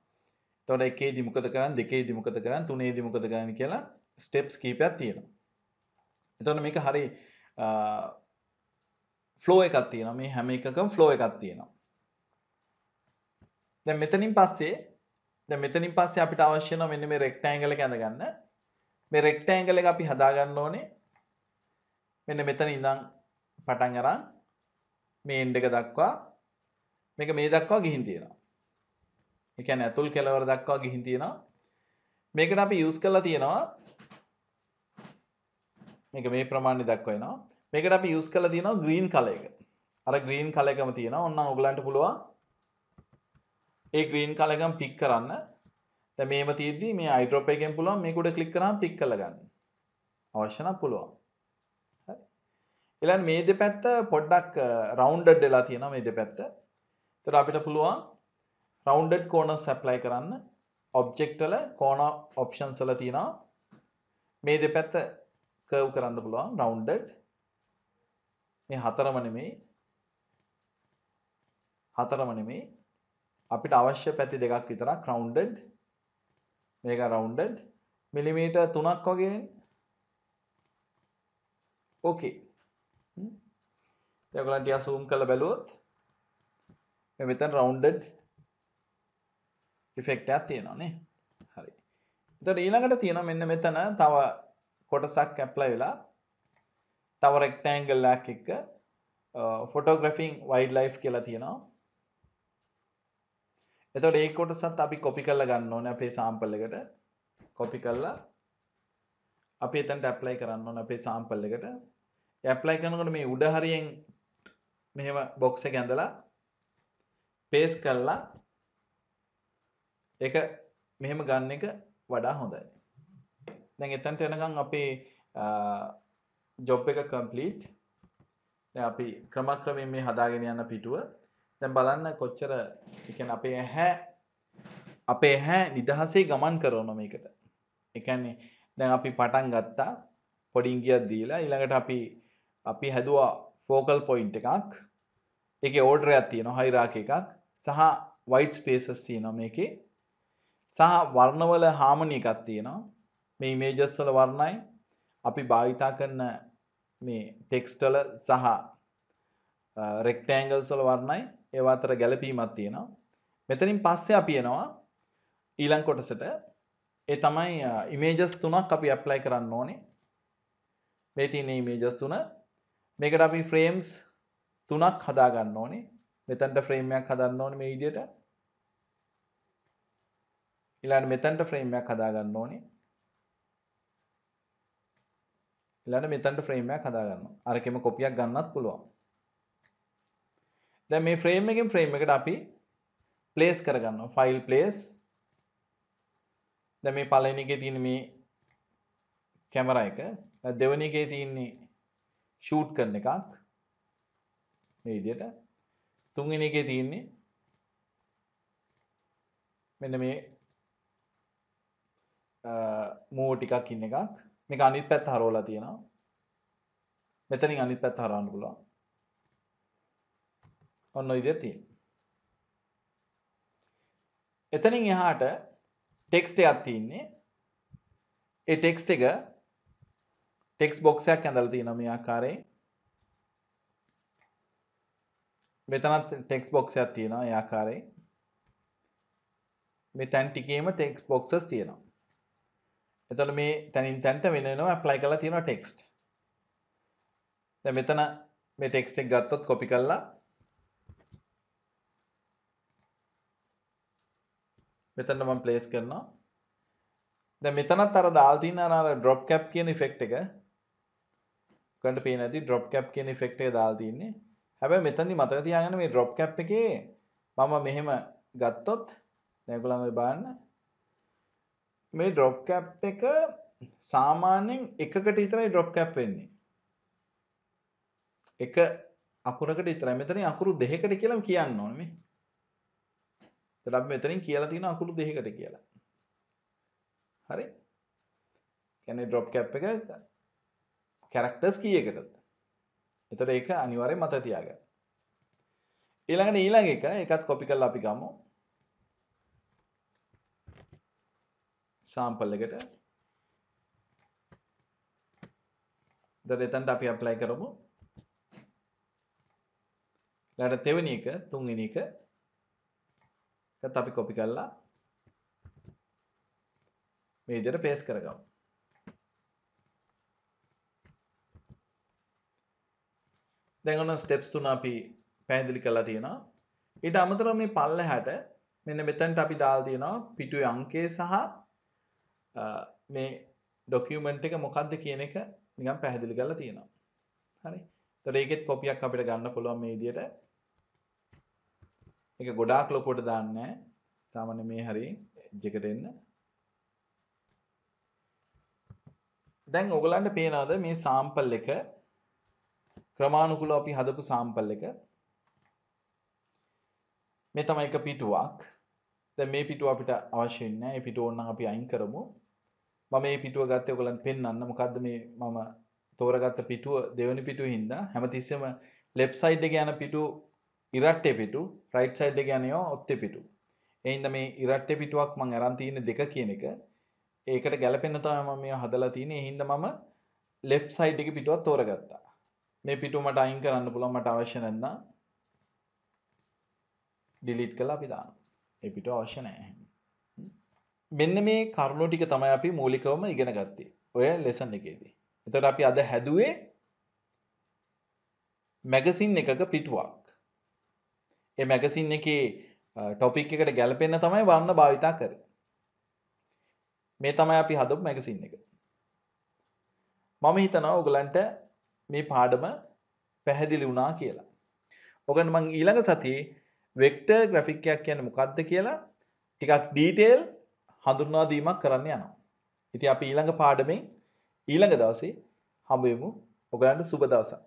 Speaker 1: එතකොට එකේදී මොකද කරන්නේ දෙකේදී මොකද කරන්නේ තුනේදී මොකද කරන්නේ කියලා ස්ටෙප්ස් කිහිපයක් තියෙනවා. එතකොට මේක හරි ෆ්ලෝ එකක් තියෙනවා මේ හැම එකකම ෆ්ලෝ එකක් තියෙනවා. දැන් මෙතනින් පස්සේ දැන් මෙතනින් පස්සේ අපිට අවශ්‍ය වෙනවා මෙන්න මේ රෙක්ටැන්ගල් එක ඇඳගන්න. මේ රෙක්ටැන්ගල් එක අපි හදාගන්න ඕනේ මෙන්න මෙතන ඉඳන් පටන් අරන් මේ එන්ඩ් එක දක්වා මේක මේ දක්වා ගිහින් තියෙනවා. ඒ කියන්නේ අතුල් කෙලවර දක්වා ගිහින් තියෙනවා. මේකට අපි යූස් කරලා තියෙනවා මේක මේ ප්‍රමාණය දක්වා එනවා. මේකට අපි යූස් කරලා තියෙනවා ග්‍රීන් කලර් එක. අර ග්‍රීන් කලර් එකම තියෙනවා. ඕන්නම් ඔයගලන්ට පුළුවන් ඒ ග්‍රීන් කලර් එකම පික් කරන්න. දැන් මේව තියෙද්දි මේ අයිඩ්‍රොප් එකෙන් පුළුවන් මේක උඩ ක්ලික් කරාම පික් කරලා ගන්න. අවශ්‍ය නම් පුළුවන්. හරි. ඊළඟ මේ දෙපැත්ත පොඩ්ඩක් uh, රවුන්ඩඩ් වෙලා තියෙනවා මේ දෙපැත්ත. ඒතර අපිට පුළුවන් රවුන්ඩඩ් කෝනර්ස් ඇප්ලයි කරන්න. ඔබ්ජෙක්ට් වල කෝනර් ඔප්ෂන්ස් වල තියෙනවා. මේ දෙපැත්ත කර්ව් කරන්න පුළුවන් රවුන්ඩඩ් මේ හතරම නෙමෙයි. හතරම නෙමෙයි. අපිට අවශ්‍ය පැති දෙකක් විතරක් රවුන්ඩඩ් මේක රවුන්ඩඩ් මිලිමීටර් 3ක් වගේ. ඕකේ දැන් ඔයගලන්ට ටිකක් zoom කරලා බැලුවොත් මේ මෙතන රවුන්ඩඩ් ඉෆෙක්ට් එකක් තියෙනවා නේ. හරි. එතකොට ඊළඟට තියෙනවා මෙන්න මෙතන තව කොටසක් ඇප්ලයි වෙලා තව රෙක්ටැන්ගල් එකක් එක්ක ෆොටෝග්‍රැෆින් වයිල්ඩ් ලයිෆ් කියලා තියෙනවා. එතකොට ඒ කොටසත් අපි කොපි කරලා ගන්න ඕනේ අපේ සාම්පල් එකට. කොපි කරලා අපි එතනට ඇප්ලයි කරන්න ඕනේ අපේ සාම්පල් එකට. ඒ ඇප්ලයි කරනකොට මේ උඩ හරියෙන් මෙහෙම බොක්ස් එක ඇඳලා පේස්ට් කරලා ඒක මෙහෙම ගන්න එක වඩා හොඳයි. දැන් එතනට එනකන් අපේ ජොබ් එක කම්ප්ලීට්. දැන් අපි ක්‍රමක්‍රමයෙන් මේ හදාගෙන යන පිටුව දැන් බලන්න කොච්චර ඒ කියන්නේ අපේ ඇහැ අපේ ඇහැ නිදහසේ ගමන් කරන මේකට. ඒ කියන්නේ දැන් අපි පටන් ගත්තා පොඩි ඉංගියක් දීලා ඊළඟට අපි අපි හැදුවා ෆෝකල් පොයින්ට් එකක්. ඒකේ ඕඩර් එකක් තියෙනවා හයිරාකි එකක් සහ වයිට් ස්පේසස් තියෙනවා මේකේ. සහ වර්ණවල හාමනි එකක් තියෙනවා. මේ ඉමේජස් වල වර්ණයි අපි භාවිතා කරන මේ ටෙක්ස්ට් වල සහ රෙක්ටැන්ගල්ස් වල වර්ණයි ඒවා අතර ගැළපීමක් තියෙනවා. මෙතනින් පස්සේ අපි එනවා ඊළඟ කොටසට. ඒ තමයි ඉමේජස් තුනක් අපි ඇප්ලයි කරන්න ඕනේ. මේ තියෙන ඉමේජස් තුන. මේකට අපි ෆ්‍රේම්ස් තුනක් හදා ගන්න ඕනේ. මෙතනට ෆ්‍රේම් එකක් හදන්න ඕනේ මේ විදිහට. ඊළඟට මෙතනට ෆ්‍රේම් එකක් හදා ගන්න ඕනේ. ඊළඟට මෙතනට ෆ්‍රේම් එකක් හදා ගන්නවා. අරකෙම කොපියක් ගන්නත් පුළුවන්. දැන් මේ ෆ්‍රේම් එකෙන් ෆ්‍රේම් එකට අපි ප්ලේස් කරගන්නවා. File place. දැන් මේ පළවෙනි එකේ තියෙන මේ කැමරා එක දෙවෙනි එකේ තියෙන්නේ ෂූට් කරන එකක්. මේ විදිහට. තුන්වෙනි එකේ තියෙන්නේ මෙන්න මේ මූ ටිකක් ඉන්න එකක් මේක අනිත් පැත්ත හරවලා තියෙනවා මෙතනින් අනිත් පැත්ත හරවන්න පුළුවන් ඔන්න ඔය විදිහට තියෙනවා එතනින් එහාට ටෙක්ස්ට් එකක් තියෙන්නේ. ඒ ටෙක්ස්ට් එක ටෙක්ස්ට් බොක්ස් එකක් ඇඳලා තියෙනවා මේ ආකාරයෙන්. මෙතනත් ටෙක්ස්ට් බොක්ස් එකක් තියෙනවා ඒ ආකාරයෙන්. මේ තැන් ටිකේම ටෙක්ස්ට් බොක්සස් තියෙනවා. එතකොට මේ තැනින් තැනට වෙන වෙනම ඇප්ලයි කරලා තියෙනවා ටෙක්ස්ට්. දැන් මෙතන මේ ටෙක්ස්ට් එක ගත්තොත් කොපි කරලා මෙතන මම ප්ලේස් කරනවා. දැන් මෙතනත් අර දාලා තියෙන අර drop cap කියන ඉෆෙක්ට් එක ඔයගන්ට පේන ඇති drop cap කියන ඉෆෙක්ට් එක දාලා තින්නේ. හැබැයි මෙතනදි මතක තියාගන්න මේ drop cap එකේ මම මෙහෙම ගත්තොත් දැන් ඔයගොල්ලෝ මේ බලන්න මේ drop cap එක සාමාන්‍යයෙන් එකකට විතරයි drop cap වෙන්නේ. එක අකුරකට විතරයි. මෙතන අකුරු දෙකකට කියලා කියන්න ඕනේ මේ. එතකොට අපි මෙතනින් කියලා තියෙන අකුරු දෙකකට කියලා. හරි? කියන්නේ drop cap එක characters කීයකටද? එතකොට ඒක අනිවාර්යෙන් මතක තියාගන්න. ඊළඟට ඊළඟ එක ඒකත් copy කරලා අපි ගමු. Sample එකට. දැන් එතනට අපි apply කරමු. ඊළඟට තෙවෙනි එක තුන්වෙනි එක එකත් අපි කොපි කරලා මේ විදිහට පේස්ට් කරගමු. දැන් ඔන්න ස්ටෙප්ස් තුන අපි පැහැදිලි කරලා තියෙනවා. ඊට අමතරව මේ පල්ලෙහාට මෙන්න මෙතනට අපි දාලා තියෙනවා පිටුවේ අංකය සහ මේ ඩොකියුමන්ට් එක මොකක්ද කියන එක නිකන් පැහැදිලි කරලා තියෙනවා. හරි. එතකොට ඒකෙත් කොපියක් අපිට ගන්න පුළුවන් මේ විදිහට. ඒක ගොඩාක් ලොකුවට දාන්නේ සාමාන්‍ය මේ හරිය එජ් එකට එන්න. දැන් ඔයගලන්ට පේනවද මේ සාම්පල් එක ක්‍රමානුකූලව අපි හදපු සාම්පල් එක මේ තමයි එක පිටුවක්. දැන් මේ පිටුව අපිට අවශ්‍ය වෙන්නේ නැහැ. මේ පිටුව ඕනනම් අපි අයින් කරමු. මම මේ පිටුව ගත්තේ ඔයගලන්ට පෙන්වන්න. මොකද්ද මේ මම තෝරගත්ත පිටුව දෙවෙනි පිටුවේ හින්දා හැමතිස්සෙම ලෙෆ්ට් සයිඩ් එකේ යන පිටුව ඉරට්ටේ පිටු රයිට් සයිඩ් එක යනවා ඔත්තේ පිටු. ඒ හින්දා මේ ඉරට්ටේ පිටුවක් මම අරන් තියෙන්නේ දෙක කියන එක. ඒකට ගැලපෙන්න තමයි මම මේ හදලා තියෙන්නේ. ඒ හින්දා මම left side එකේ පිටුවක් තෝරගත්තා. මේ පිටුව මට අයින් කරන්න පුළුවන් මට අවශ්‍ය නැත්නම් delete කරලා අපි දානවා. ඒ පිටුව අවශ්‍ය නැහැ. මෙන්න මේ කරුණු ටික තමයි අපි මූලිකවම ඉගෙන ගත්තේ. ඔය ලෙසන් එකේදී. එතකොට අපි අද හැදුවේ මැගසින් එකක පිටුවක්. ඒ මැගසින් එකේ ටොපික් එකට ගැලපෙන්න තමයි වර්ණ භාවිතා කරේ. මේ තමයි අපි හදපු මැගසින් එක. මම හිතනවා ඔයගලන්ට මේ පාඩම පැහැදිලි වුණා කියලා. ඔගන්න මං ඊළඟ සතියේ වෙක්ටර් ග්‍රැෆික් එකක් කියන්නේ මොකක්ද කියලා ටිකක් ඩීටේල් හඳුන්වා දීමක් කරන්න යනවා. ඉතින් අපි ඊළඟ පාඩමෙන් ඊළඟ දවසේ හමු වෙමු. ඔයගලන්ට සුබ දවසක්.